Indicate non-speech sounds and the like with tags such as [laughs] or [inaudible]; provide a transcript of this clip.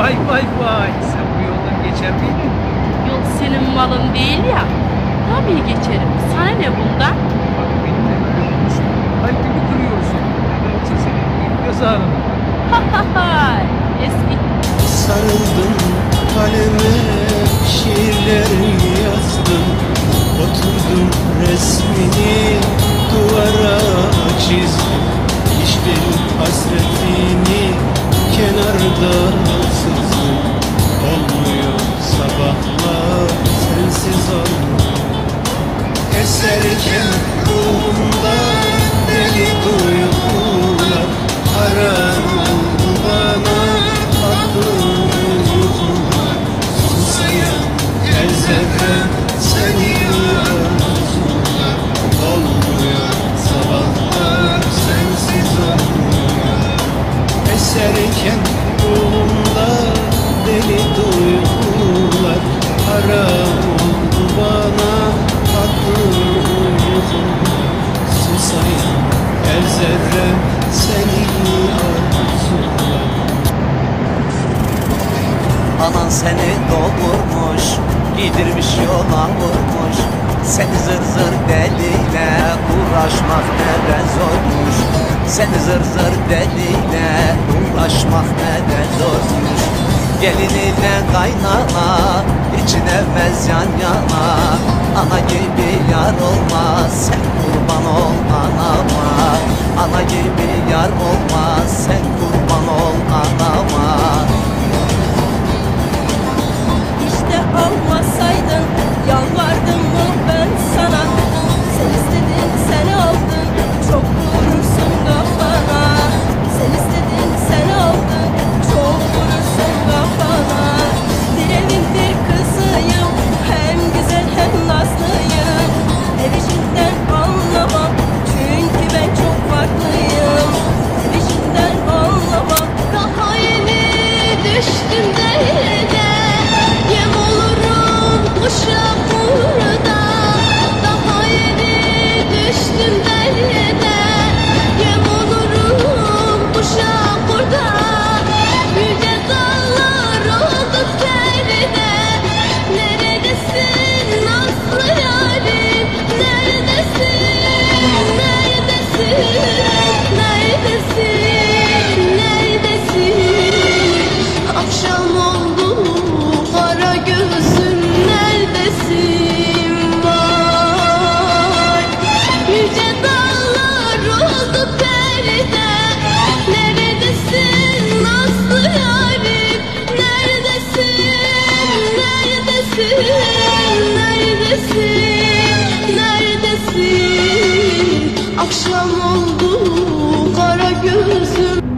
Vay vay vay. Sen bu yoldan geçer miydin? Yol senin malın değil ya. Tabii geçerim. Sana ne bundan? Bak beni de kırmışsın. Kalbimi kırıyorsun. Ben için göz ağrına. [laughs] Hay, Eski Sarıldım kaleme şiirler Eserken ruhumda deli duygular seni doğurmuş Giydirmiş yola vurmuş Seni zır zır deliyle Uğraşmak ne de zormuş? Seni zır zır deliyle Uğraşmak ne de zormuş? Geliniyle kaynana için evmez yan yana. Ana gibi yar olmaz neredesin, neredesin, Akşam oldu kara gözüm.